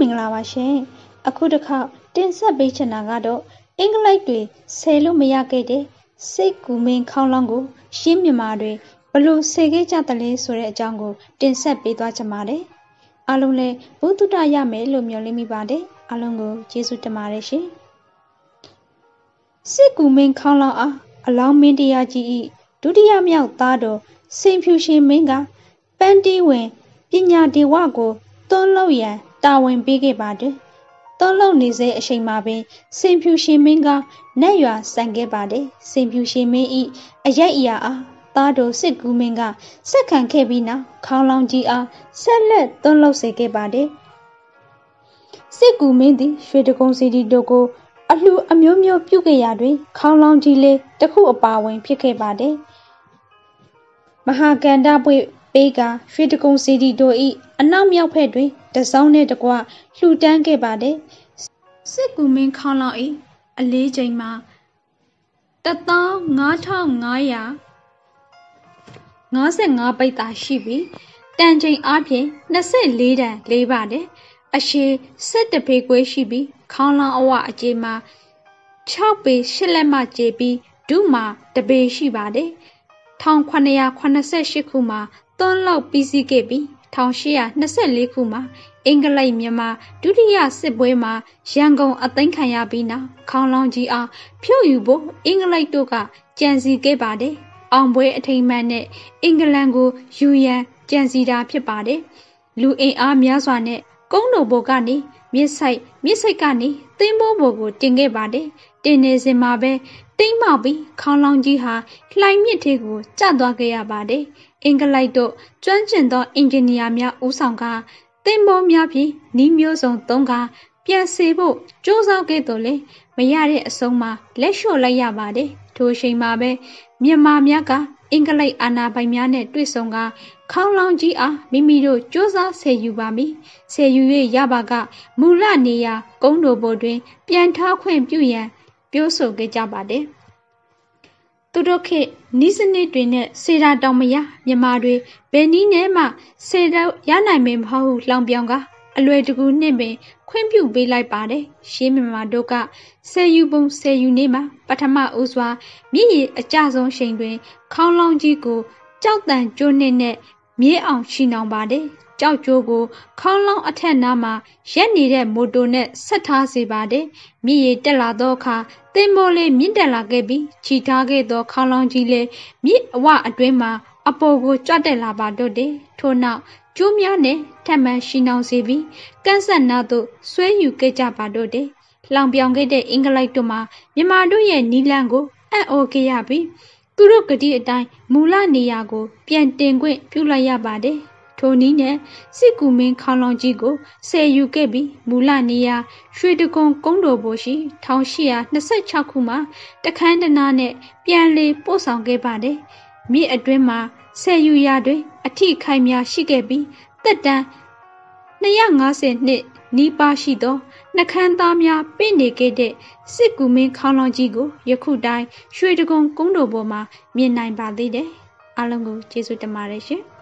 မင်္ဂလာပါရှင်အခုတစ်ခါတင်ဆက်ပေးချင်တာကတော့အင်္ဂလိပ်တွေဆယ်လို့မရခဲ့တဲ့စိတ်ကူမင်းခေါင်းလောင်းကို ရှင်းမြန်မာတွေဘလို့ဆယ်ခဲ့ကြတယ်လဲဆိုတဲ့အကြောင်းကို တင်ဆက်ပေးသွားချင်ပါတယ်အားလုံးလည်းဘုဒ္ဓတရမယ်လို့မျှော်လင့်မိပါတယ်အားလုံးကိုကျေးဇူးတင်ပါတယ်ရှင်စစ်ကူမင်းခေါင်းလောင်းအားအလောင်းမင်းတရားကြီးဤဒုတိယမြောက်သားတော်စိန်ဖြူရှင်မင်းကပန်းတီးဝင်ပညာဒေဝကိုသွန်းလို့ရန် တာဝန်ပေးခဲ့ပါတယ်။သွန်းလို့နေစေအချိန်မှာပင်စင်ဖြူရှင်မင်းကနတ်ရွာဆန်ခဲ့ပါတယ်။စင်ဖြူရှင်မင်းဤအယက်အရာအားသားတော်စစ်ကူမင်းကစက်ခံခဲ့ပြီးနောက်ခေါင်းလောင်းကြီးအားဆက်လက်သွန်းလို့စေခဲ့ပါတယ်။စစ်ကူမင်းသည်ရွှေတကုံစီတီတို့ကိုအလှအမျိုးမျိုးပြုခဲ့ရာတွင် ခေါင်းလောင်းကြီးလေးတစ်ခုအပါဝင်ဖြစ်ခဲ့ပါတယ်။မဟာကန္တပွေ ပေးကရွှေတကုံစီတီတို့၏အနောက်မြောက်ဖက်တွင်တစောင်းနှင့်တကွလှူဒန်းခဲ့ပါတယ်စစ်ကူမင်းခေါင်းလောက်၏အလေးချိန်မှာ15555ပိတ်သာရှိပြီးတန်ချိန်အားဖြင့်24တန်လေးပါတယ်အရှိ17ပေခွဲရှိပြီးခေါင်းလောင်းအဝအကျေမှာ6ပေ8လက်မှကျေပြီးဒုမှာတပေရှိပါတယ်1988ခုမှာ သွန်းလောက်ပြီးစီးခဲ့ပြီး1824ခုမှာအင်္ဂလိပ်မြန်မာဒုတိယစစ်ပွဲမှာရန်ကုန်အသိမ်းခံရပြီးနောက်ခေါင်းလောင်းကြီးအားဖြုတ်ယူဖို့အင်္ဂလိပ်တို့ကကြံစီခဲ့ပါတယ်။အောင်ပွဲအထိမ်းအမှတ်နဲ့အင်္ဂလန်ကိုယူရန်ကြံစီတာဖြစ်ပါတယ်။လူအင်အားများစွာနဲ့ ကုန်းတော်ဘုတ်ကနေမြစ်ဆိုင်မြစ်ဆိုင်ကနေသင်းမိုးဘုတ်ကိုတင်ခဲ့ပါတယ်။တင်နေစဉ်မှာပဲတိမ်မောက်ပြီးခေါင်းလောင်းကြီးဟာလှိုင်မြစ်ထဲကိုကျသွားခဲ့ရပါတယ်။အင်္ဂလိပ်တို့ကျွမ်းကျင်သောအင်ဂျင်နီယာများဦးဆောင်ကသင်္ဘောများဖြင့်နီးမျိုးစုံသုံးကာ ပြန်စေဖို့ကြိုးစားခဲ့တော်လေမရတဲ့အဆုံးမှာလက်လျှော့လိုက်ရပါတယ်။ထိုအချိန်မှာပဲမြန်မာများကအင်္ဂလိပ်အာဏာပိုင်များနဲ့တွေ့ဆုံကခေါင်းလောင်းကြီးအားမိမိတို့စ조사ဆယ်ယူပါမည်ဆယ်ယူ၍ရပါကမူလနေရာကုန်းတော်ပေါ်တွင် ပြန်ထားခွင့်ပြုရန်ပြောဆိုခဲ့ကြပါတယ်သူတို့ခေတ်နီးစနစ်တွေနဲ့စေတာတောင်မရမြန်မာတွေဘယ်နည်းနဲ့မှစေတော့ရနိုင်မယ်မဟုတ်ဟုလောင်ပြောင်က အလွယ်တကူနှင့်ပင် ခွင့်ပြုပေးလိုက်ပါတယ်ရှင်းမြန်မာတို့ကဆယ်ယူပုံဆယ်ယူနေမှာပထမဦးစွာမြင့်ရည်အကြဆုံးချိန်တွင် ခေါင်းလောင်းကြီးကိုကြောက်တန်ကျိုးနှစ်နဲ့မြေအောင်ချီနှောင်ပါတယ်ကြောက်ကြိုးကိုခေါင်းလောင်းအထက်နားမှာရက်နေတဲ့မိုတိုနဲ့ဆက်ထားစေပါတယ်။မြည်ရည်တက်လာသောအခါသင်္ဘောလေးမြင့်တက်လာခဲ့ပြီးခြိထားခဲ့သောခေါင်းလောင်းကြီးလည်းမြစ်အဝအတွင်းမှာအပေါ်ကိုကြွတက်လာပါတော့တယ်။ထို့နောက် ကျိုးများနဲ့ထပ်မံရှိနှောင်စေပြီးကန့်ဆက်နာသို့ဆွဲယူခဲ့ကြပါတော့တယ်။လောင်ပြောင်ခဲ့တဲ့အင်္ဂလိပ်တို့မှာမြန်မာတို့ရဲ့နီလန်းကိုအံ့ဩခဲ့ရပြီးသူတို့ကတိအတိုင်းမူလနေရာကို ပြန်တင်ခွင့်ပြုလိုက်ရပါတယ်။ထိုနည်းနဲ့စစ်ကူမင်းခေါလောင်ကြီးကိုဆယ်ယူခဲ့ပြီးမူလနေရာရွှေတကွန်ကုန်းတော်ဘိုရှိ1826ခုမှာတခန်းတနာနဲ့ပြန်လေပို့ဆောင်ခဲ့ပါတယ်။ မြစ်အတွင်းမှာဆယ်ယူရာတွင်အထိခိုက်များရှိခဲ့ပြီးတက်တန်း250နှစ်နီးပါးရှိသောနှခမ်းသားများပြင့်နေခဲ့တဲ့စစ်ကူမင်းခေါလောင်ကြီးကိုယခုတိုင်ရွှေတကွန်ကုန်းတော်ပေါ်မှာမြင်နိုင်ပါသေးတယ်။အားလုံးကိုကျေးဇူးတင်ပါတယ်ရှင်။